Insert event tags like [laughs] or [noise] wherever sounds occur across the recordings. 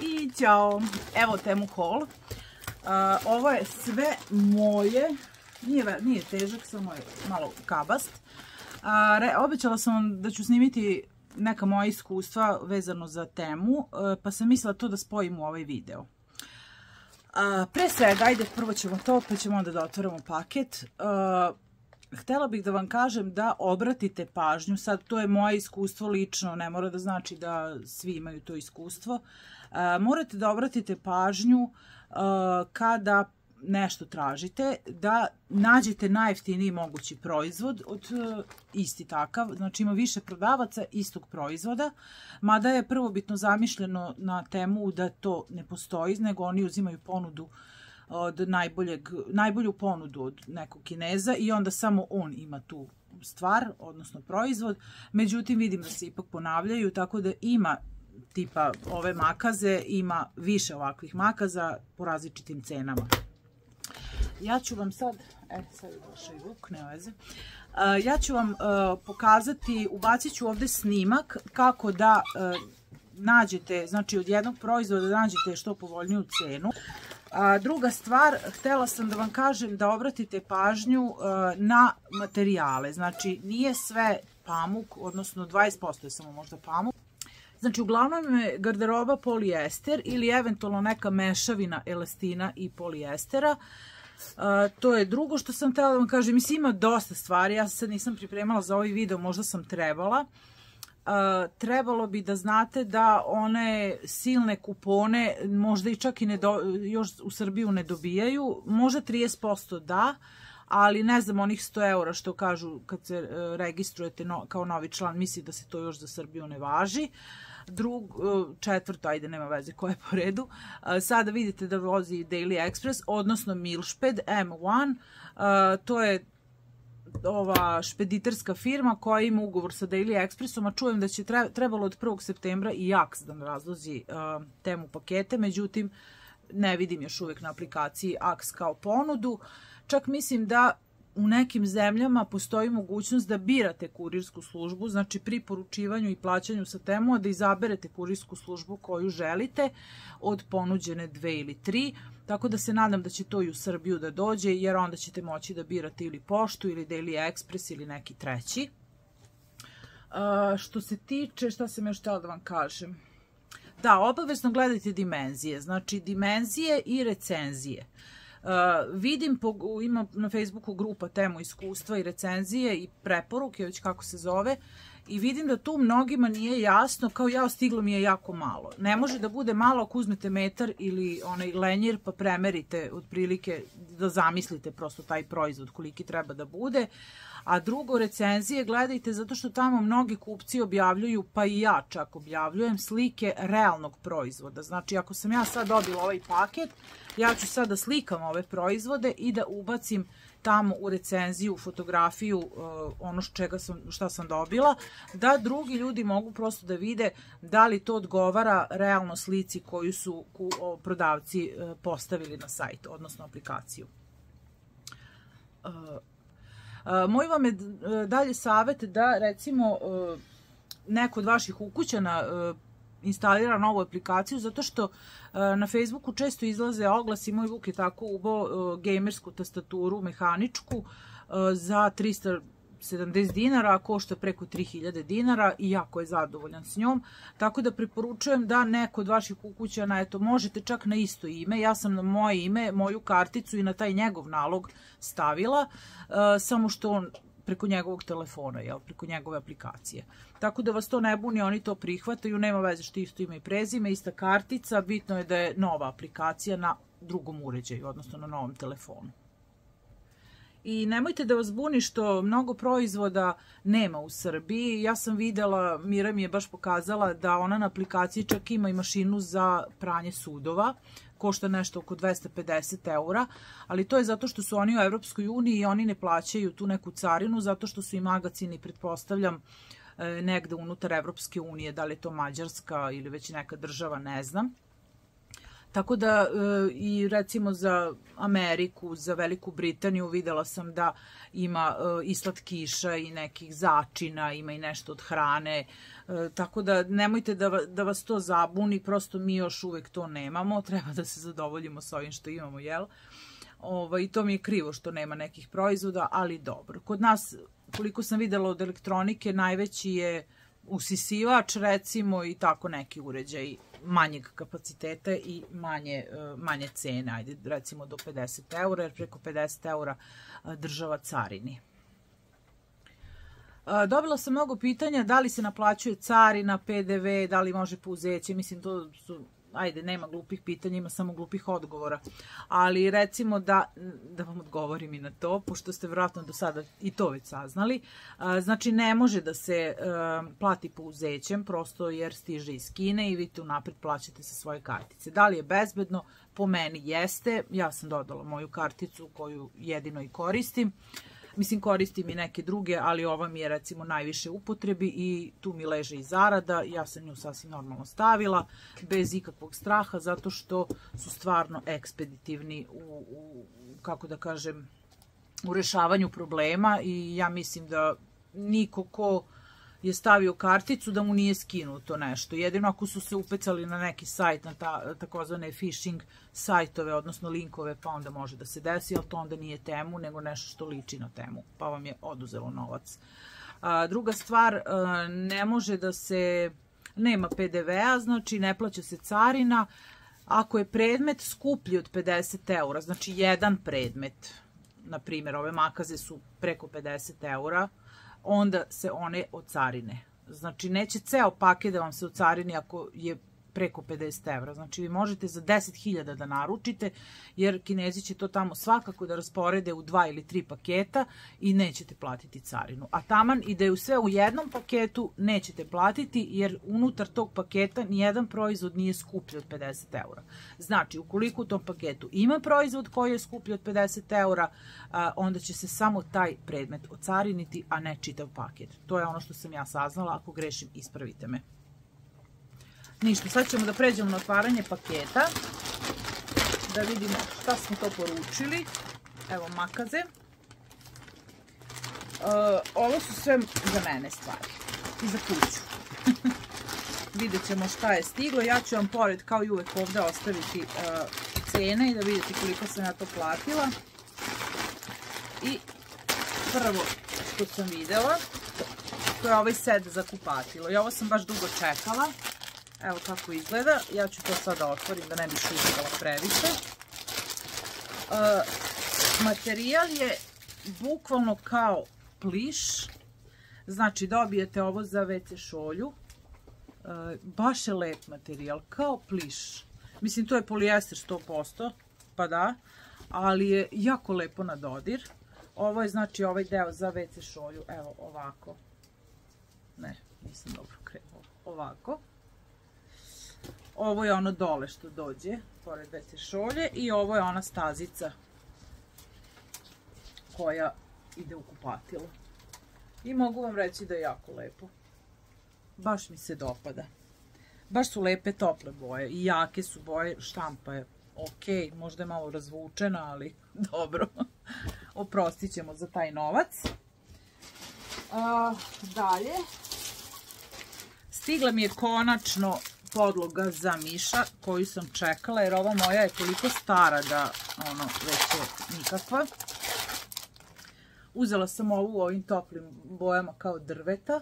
I ćao! Evo temu haul. Uh, ovo je sve moje. Nije, nije težak, samo je malo kabast. Uh, obećala sam vam da ću snimiti neka moja iskustva vezano za temu, uh, pa sam mislila to da spojim u ovaj video. Pre svega, ajde, prvo ćemo to, pa ćemo onda da otvorimo paket. Htela bih da vam kažem da obratite pažnju, sad to je moje iskustvo lično, ne mora da znači da svi imaju to iskustvo, morate da obratite pažnju kada nešto tražite, da nađete najjeftiniji mogući proizvod od uh, isti takav, znači ima više prodavaca istog proizvoda, mada je prvobitno zamišljeno na temu da to ne postoji, nego oni uzimaju ponudu od najboljeg, najbolju ponudu od nekog kineza i onda samo on ima tu stvar, odnosno proizvod. Međutim, vidim da se ipak ponavljaju, tako da ima tipa ove makaze, ima više ovakvih makaza po različitim cenama. Ja ću vam sad, e, sad je došao i Vuk, ne veze. Uh, ja ću vam uh, pokazati, ubacit ću ovde snimak kako da uh, nađete, znači od jednog proizvoda nađete što povoljniju cenu. A, druga stvar, htela sam da vam kažem da obratite pažnju na materijale. Znači, nije sve pamuk, odnosno 20% je samo možda pamuk. Znači, uglavnom je garderoba polijester ili eventualno neka mešavina elastina i polijestera. To je drugo što sam htela da vam kažem. Mislim, ima dosta stvari. Ja sad nisam pripremala za ovaj video, možda sam trebala. Trebalo bi da znate da one silne kupone možda i čak i ne još u Srbiju ne dobijaju, možda 30% da, ali ne znam onih 100 eura što kažu kad se e, registrujete no, kao novi član, misli da se to još za Srbiju ne važi. Drug, e, četvrto, ajde, nema veze ko je po redu. E, sada vidite da vozi Daily Express, odnosno Milšped M1, to je ova špediterska firma koja ima ugovor sa Daily Expressom, a čujem da će trebalo od 1. septembra i Ax da razlozi uh, temu pakete, međutim ne vidim još uvek na aplikaciji Ax kao ponudu. Čak mislim da u nekim zemljama postoji mogućnost da birate kurirsku službu, znači pri poručivanju i plaćanju sa temu, da izaberete kurirsku službu koju želite od ponuđene dve ili tri, tako da se nadam da će to i u Srbiju da dođe, jer onda ćete moći da birate ili poštu ili Daily Express ili neki treći. Uh, što se tiče, šta sam još htjela da vam kažem? Da, obavezno gledajte dimenzije, znači dimenzije i recenzije. Uh, Uh, vidim, po, ima na Facebooku grupa temu iskustva i recenzije i preporuke, već kako se zove, i vidim da tu mnogima nije jasno, kao ja, stiglo mi je jako malo. Ne može da bude malo ako uzmete metar ili onaj lenjer pa premerite otprilike da zamislite prosto taj proizvod koliki treba da bude, A drugo, recenzije gledajte zato što tamo mnogi kupci objavljuju, pa i ja čak objavljujem, slike realnog proizvoda. Znači, ako sam ja sad dobila ovaj paket, ja ću sad da slikam ove proizvode i da ubacim tamo u recenziju, fotografiju, uh, ono čega sam, šta sam dobila, da drugi ljudi mogu prosto da vide da li to odgovara realno slici koju su prodavci uh, postavili na sajt, odnosno aplikaciju. Uh, Moj vam je e, dalje savet da recimo e, neko od vaših ukućana e, instalira novu aplikaciju zato što na Facebooku često izlaze oglasi, moj Vuk je tako ubo gamersku tastaturu mehaničku za 300 70 dinara, košta preko 3000 dinara i jako je zadovoljan s njom. Tako da preporučujem da neko od vaših ukućana, eto, možete čak na isto ime. Ja sam na moje ime, moju karticu i na taj njegov nalog stavila, samo što on preko njegovog telefona, jel, preko njegove aplikacije. Tako da vas to ne buni, oni to prihvataju, nema veze što isto ime i prezime, ista kartica, bitno je da je nova aplikacija na drugom uređaju, odnosno na novom telefonu. I nemojte da vas buni što mnogo proizvoda nema u Srbiji. Ja sam videla, Mira mi je baš pokazala da ona na aplikaciji čak ima i mašinu za pranje sudova košta nešto oko 250 eura, ali to je zato što su oni u Evropskoj uniji i oni ne plaćaju tu neku carinu, zato što su i magacini, pretpostavljam, e, negde unutar Evropske unije, da li je to Mađarska ili već neka država, ne znam. Tako da e, i recimo za Ameriku, za Veliku Britaniju videla sam da ima e, i slatkiša i nekih začina, ima i nešto od hrane. E, tako da nemojte da, da vas to zabuni, prosto mi još uvek to nemamo, [laughs] treba da se zadovoljimo s ovim što imamo, jel? Ovaj, to mi je krivo što nema nekih proizvoda, ali dobro. Kod nas, koliko sam videla od elektronike, najveći je usisivač recimo i tako neki uređaj manjeg kapaciteta i manje, e, manje cene, ajde recimo do 50 eura, jer preko 50 eura e, država carini. E, dobila sam mnogo pitanja da li se naplaćuje carina, PDV, da li može pouzeće, mislim to su ajde, nema glupih pitanja, ima samo glupih odgovora. Ali recimo da, da vam odgovorim i na to, pošto ste vjerojatno do sada i to već saznali. Znači, ne može da se plati po uzećem, prosto jer stiže iz Kine i vi tu napred plaćate sa svoje kartice. Da li je bezbedno? Po meni jeste. Ja sam dodala moju karticu koju jedino i koristim. Mislim, koristim i neke druge, ali ova mi je recimo najviše upotrebi i tu mi leže i zarada. Ja sam nju sasvim normalno stavila, bez ikakvog straha, zato što su stvarno ekspeditivni u, u kako da kažem, u rešavanju problema i ja mislim da niko ko je stavio karticu da mu nije skinuto nešto. Jedino ako su se upecali na neki sajt, na ta, takozvane phishing sajtove, odnosno linkove, pa onda može da se desi, ali to onda nije temu, nego nešto što liči na temu, pa vam je oduzelo novac. A, druga stvar, a, ne može da se, nema PDV-a, znači ne plaća se carina, ako je predmet skuplji od 50 eura, znači jedan predmet, na primjer, ove makaze su preko 50 eura, onda se one ocarine. Znači, neće ceo paket da vam se ocarini ako je preko 50 evra. Znači vi možete za 10.000 da naručite, jer kinezi će to tamo svakako da rasporede u dva ili tri paketa i nećete platiti carinu. A taman i da je sve u jednom paketu nećete platiti, jer unutar tog paketa nijedan proizvod nije skuplji od 50 eura. Znači, ukoliko u tom paketu ima proizvod koji je skuplji od 50 eura, onda će se samo taj predmet ocariniti, a ne čitav paket. To je ono što sam ja saznala, ako grešim, ispravite me. Ništa, sad ćemo da pređemo na otvaranje paketa. Da vidimo šta smo to poručili. Evo makaze. Uh, ovo su sve za mene stvari. I za kuću. [laughs] Vidjet ćemo šta je stiglo. Ja ću vam pored, kao i uvek ovde, ostaviti uh, cene i da vidite koliko sam ja to platila. I prvo što sam videla, to je ovaj set za kupatilo. I ovo sam baš dugo čekala. Evo kako izgleda. Ja ću to sada otvorim da ne bi šuskala previše. E, materijal je bukvalno kao pliš. Znači dobijete ovo za WC šolju. E, baš je lep materijal, kao pliš. Mislim to je polijester 100%, pa da. Ali je jako lepo na dodir. Ovo je znači ovaj deo za WC šolju. Evo ovako. Ne, nisam dobro krenula. Ovako. Ovo je ono dole što dođe, pored vece šolje, i ovo je ona stazica koja ide u kupatilo. I mogu vam reći da je jako lepo. Baš mi se dopada. Baš su lepe tople boje i jake su boje, štampa je ok, možda je malo razvučena, ali [laughs] dobro. Oprostit ćemo za taj novac. Dalje. Stigla mi je konačno podloga za miša koju sam čekala jer ova moja je toliko stara da ono već je nikakva. Uzela sam ovu u ovim toplim bojama kao drveta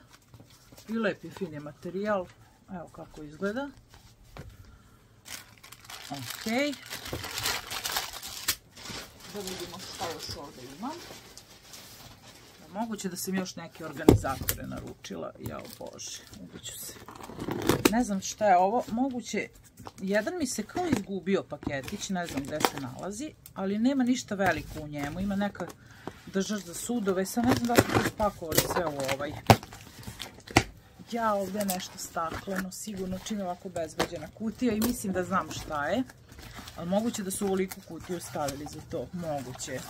i lepi fin je materijal. Evo kako izgleda. Ok. Da vidimo šta još ovde imam. Moguće da sam još neke organizatore naručila. Jao Bože, ubiću se. Ne znam šta je ovo. Moguće, jedan mi se kao izgubio paketić, ne znam gde se nalazi, ali nema ništa veliko u njemu. Ima neka držač za sudove. Sad ne znam da su to spakovali sve u ovaj. Ja ovde nešto stakleno, sigurno čim je ovako bezbeđena kutija i mislim da znam šta je. Ali moguće da su ovoliku kutiju stavili za to. Moguće.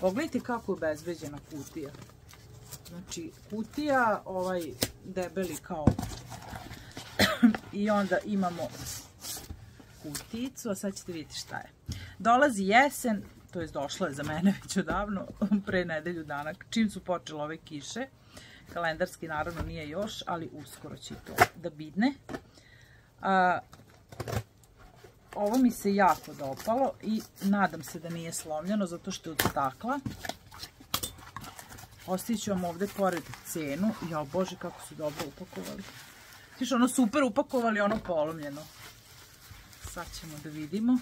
Pogledajte kako je bezbeđena kutija. Znači, kutija, ovaj debeli kao i onda imamo kuticu, a sad ćete vidjeti šta je. Dolazi jesen, to je došla je za mene već odavno, [laughs] pre nedelju dana, čim su počele ove kiše. Kalendarski naravno nije još, ali uskoro će to da bidne. A, ovo mi se jako dopalo i nadam se da nije slomljeno zato što je od stakla. Ostavit ću vam ovde pored cenu. Ja, bože, kako su dobro upakovali. Sviš, ono super upakovali, ono polomljeno. Sad ćemo da vidimo.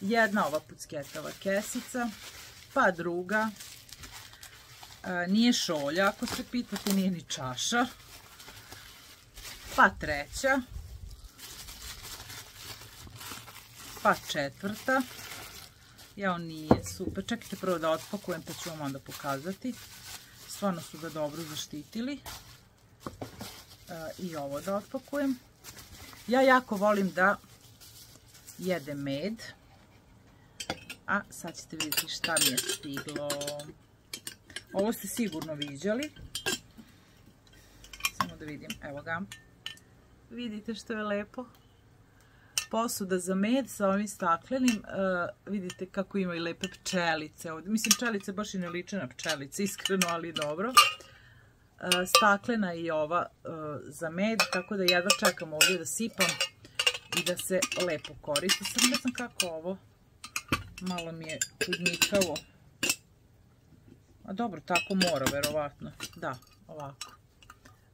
Jedna ova pucketava kesica, pa druga. E, nije šolja, ako se pitate, nije ni čaša. Pa treća. Pa četvrta. Jao, nije super. Čekajte prvo da otpakujem, pa ću vam onda pokazati. Stvarno su ga dobro zaštitili. E, I ovo da otpakujem. Ja jako volim da jedem med. A sad ćete vidjeti šta mi je stiglo. Ovo ste sigurno viđali. Samo da vidim, evo ga. Vidite što je lepo. Posuda za med sa ovim staklenim. Uh, vidite kako ima i lepe pčelice. Ovdje. Mislim, pčelice baš i ne liče na pčelice, iskreno, ali dobro. Uh, staklena i ova uh, za med, tako da jedva čekam ovdje da sipam i da se lepo koristi. Sad ne znam kako ovo. Malo mi je kudnikavo. A dobro, tako mora, verovatno. Da, ovako.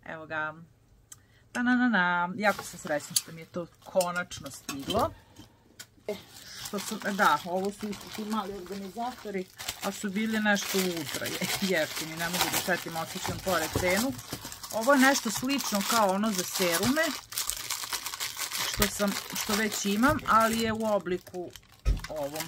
Evo ga. Ta na na na. Jako sam srećna što mi je to konačno stiglo. E, što su, da, ovo su isto ti mali organizatori, a su bili nešto ultra [laughs] jeftini, ne mogu da setim, osjećam pored cenu. Ovo je nešto slično kao ono za serume, što, sam, što već imam, ali je u obliku ovom.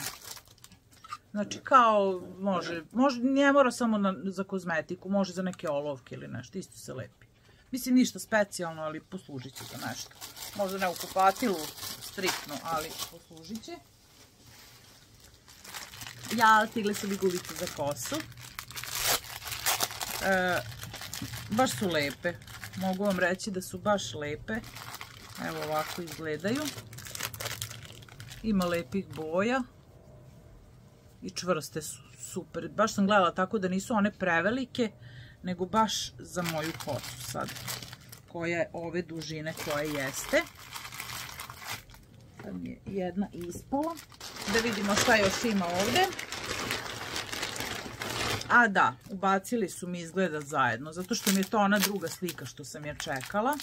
Znači kao može, može ne mora samo na, za kozmetiku, može za neke olovke ili nešto, isto se lepi. Mislim ništa specijalno, ali poslužit će za nešto. Možda ne u kupatilu striktno, ali poslužit će. Ja, stigle su mi gubice za kosu. E, baš su lepe. Mogu vam reći da su baš lepe. Evo ovako izgledaju. Ima lepih boja i čvrste su super. Baš sam gledala tako da nisu one prevelike, nego baš za moju kosu sad, koja je ove dužine koje jeste. Sad mi je jedna ispala. Da vidimo šta još ima ovde. A da, ubacili su mi izgleda zajedno, zato što mi je to ona druga slika što sam je čekala,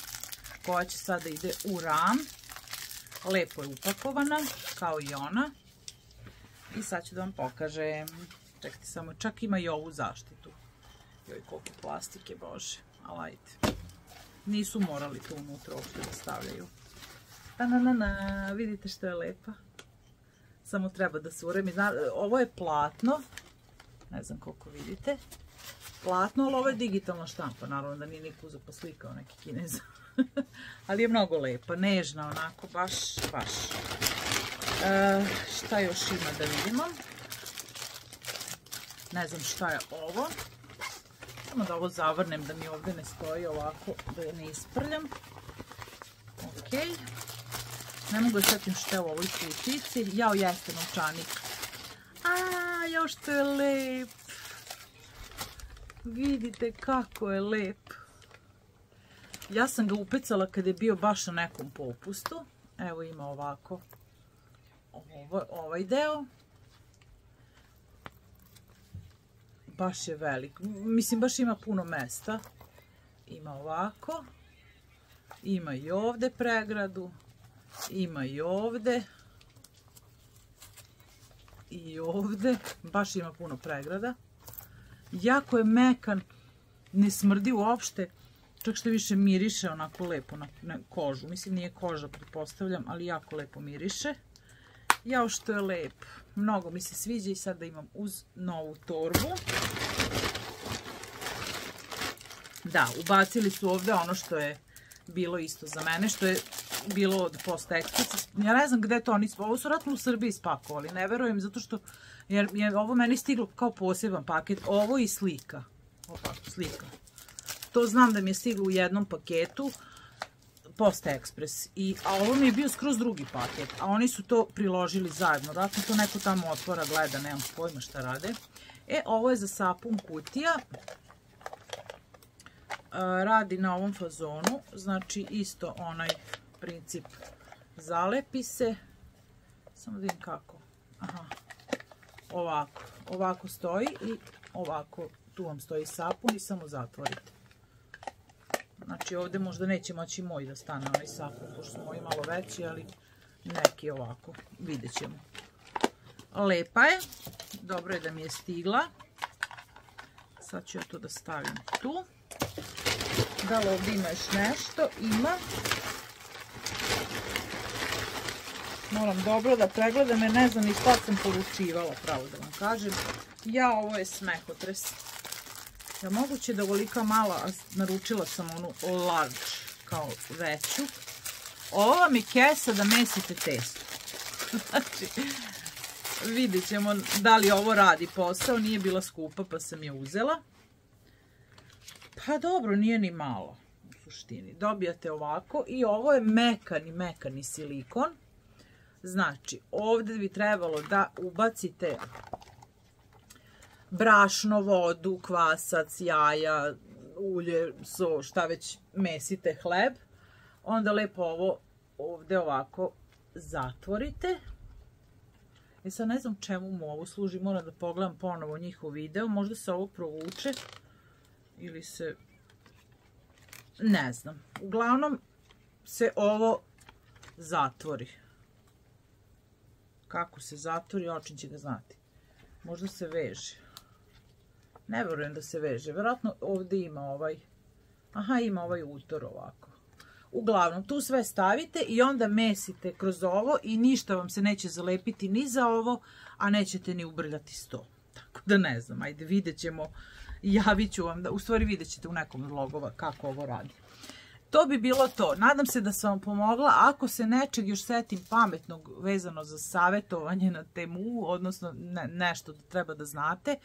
koja će sada ide u ram. Lepo je upakovana, kao i ona. I sad ću da vam pokažem. Čekajte samo, čak ima i ovu zaštitu. Joj, koliko plastike, bože. Ali ajde. Nisu morali to unutra uopšte da stavljaju. Ta na na na, vidite što je lepa. Samo treba da se uremi. Ovo je platno. Ne znam koliko vidite. Platno, ali ovo je digitalna štampa. Naravno da nije niko uzeo poslikao neki kineza. [laughs] ali je mnogo lepa, nežna onako, baš, baš. E, šta još ima da vidimo? Ne znam šta je ovo. Samo da ovo zavrnem da mi ovde ne stoji ovako, da je ne isprljam. Ok. Ne mogu da setim šta je u ovoj kutici. Jao, jeste novčanik. A, još to je lep. Vidite kako je lep. Ja sam ga upecala kada je bio baš na nekom popustu. Evo ima ovako ovaj deo. Baš je velik. Mislim, baš ima puno mesta. Ima ovako. Ima i ovde pregradu. Ima i ovde. I ovde. Baš ima puno pregrada. Jako je mekan. Ne smrdi uopšte. Čak što više miriše onako lepo na, kožu. Mislim, nije koža, pretpostavljam, ali jako lepo miriše. Jao što je lep. Mnogo mi se sviđa i sada imam uz novu torbu. Da, ubacili su ovde ono što je bilo isto za mene, što je bilo od Post Express. Ja ne znam gde to oni, ovo su ratno u Srbiji spakovali, ne verujem, zato što jer je ovo meni stiglo kao poseban paket, ovo i slika. Opa, slika. To znam da mi je stiglo u jednom paketu, Post Express. I, a ovo mi je bio skroz drugi paket, a oni su to priložili zajedno. Vratno to neko tamo otvora, gleda, nemam pojma šta rade. E, ovo je za sapun kutija. Radi na ovom fazonu, znači isto onaj princip zalepi se. Samo da vidim kako. Aha, ovako. Ovako stoji i ovako tu vam stoji sapun i samo zatvorite. Znači ovdje možda neće moći moj da stane onaj sapun, pošto su moji malo veći, ali neki ovako, vidjet ćemo. Lepa je, dobro je da mi je stigla. Sad ću ja to da stavim tu. Da li ovdje ima još nešto? Ima. Moram dobro da pregledam jer ne znam ni šta sam poručivala, pravo da vam kažem. Ja, ovo je smehotres. Ja moguće da ovolika mala, naručila sam onu large kao veću. Ovo vam je kesa da mesite testo. [laughs] Znači, vidjet ćemo da li ovo radi posao. Nije bila skupa pa sam je uzela. Pa dobro, nije ni malo u suštini. Dobijate ovako i ovo je mekani, mekani silikon. Znači, ovdje bi trebalo da ubacite brašno, vodu, kvasac, jaja, ulje, so, šta već mesite hleb. Onda lepo ovo ovdje ovako zatvorite. E sad ne znam čemu mu ovo služi, moram da pogledam ponovo njihov video, možda se ovo provuče ili se, ne znam. Uglavnom se ovo zatvori. Kako se zatvori, očin će ga znati. Možda se veže. Ne vjerujem da se veže. Vjerojatno ovdje ima ovaj... Aha, ima ovaj utor ovako. Uglavnom, tu sve stavite i onda mesite kroz ovo i ništa vam se neće zalepiti ni za ovo, a nećete ni ubrljati sto. Tako da ne znam, ajde vidjet ćemo, javit ću vam, da, u stvari vidjet ćete u nekom vlogova kako ovo radi. To bi bilo to. Nadam se da sam vam pomogla. Ako se nečeg još setim pametnog vezano za savjetovanje na temu, odnosno nešto da treba da znate,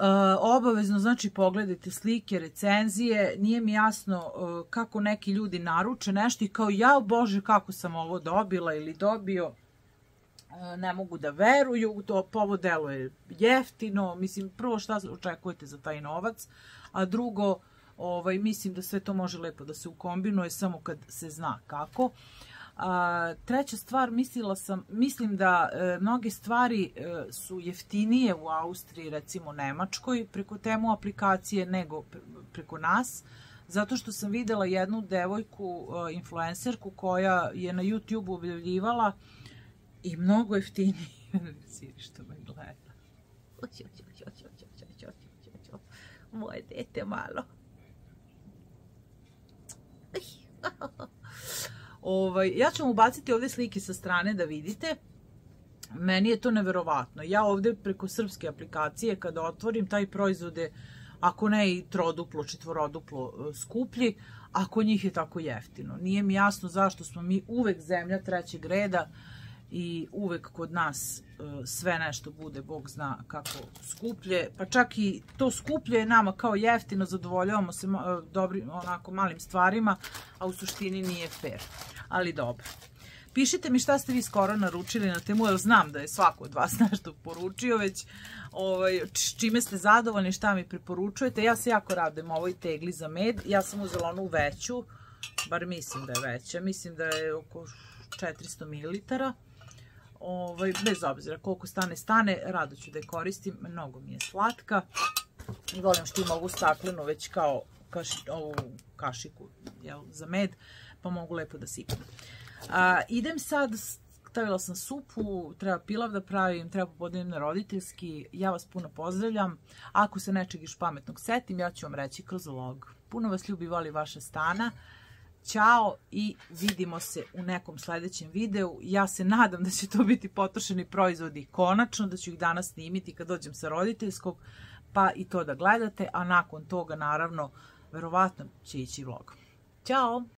Uh, obavezno znači pogledajte slike, recenzije, nije mi jasno uh, kako neki ljudi naruče nešto i kao ja bože kako sam ovo dobila ili dobio, uh, ne mogu da veruju, to povo delo je jeftino, mislim prvo šta očekujete za taj novac, a drugo ovaj, mislim da sve to može lepo da se ukombinuje samo kad se zna kako. A, treća stvar, mislila sam, mislim da e, mnoge stvari e, su jeftinije u Austriji, recimo Nemačkoj, preko temu aplikacije nego preko nas, zato što sam videla jednu devojku, e, influencerku, koja je na YouTube objavljivala i mnogo jeftinije. [laughs] Siri što me gleda. Moje dete malo. [laughs] Ovaj, ja ću vam ubaciti ovdje slike sa strane da vidite. Meni je to neverovatno. Ja ovdje preko srpske aplikacije kada otvorim taj proizvode, ako ne i troduplo, četvoroduplo e, skuplji, ako njih je tako jeftino. Nije mi jasno zašto smo mi uvek zemlja trećeg reda, i uvek kod nas e, sve nešto bude, Bog zna kako skuplje, pa čak i to skuplje je nama kao jeftino, zadovoljavamo se e, dobrim, onako malim stvarima, a u suštini nije fair, ali dobro. Pišite mi šta ste vi skoro naručili na temu, jer znam da je svako od vas [laughs] nešto poručio već, ovaj, čime ste zadovoljni, šta mi preporučujete. Ja se jako radujem ovoj tegli za med, ja sam uzela onu veću, bar mislim da je veća, mislim da je oko 400 ml ovaj, bez obzira koliko stane, stane, rado ću da je koristim, mnogo mi je slatka i volim što ima ovu staklenu već kao kaši, ovu kašiku jel, za med, pa mogu lepo da sipam. A, idem sad, stavila sam supu, treba pilav da pravim, treba popodnem na roditeljski, ja vas puno pozdravljam. Ako se nečeg još pametnog setim, ja ću vam reći kroz vlog. Puno vas ljubi, voli vaša stana. Ćao i vidimo se u nekom sljedećem videu. Ja se nadam da će to biti potrošeni proizvodi konačno, da ću ih danas snimiti kad dođem sa roditeljskog, pa i to da gledate, a nakon toga naravno verovatno će ići vlog. Ćao!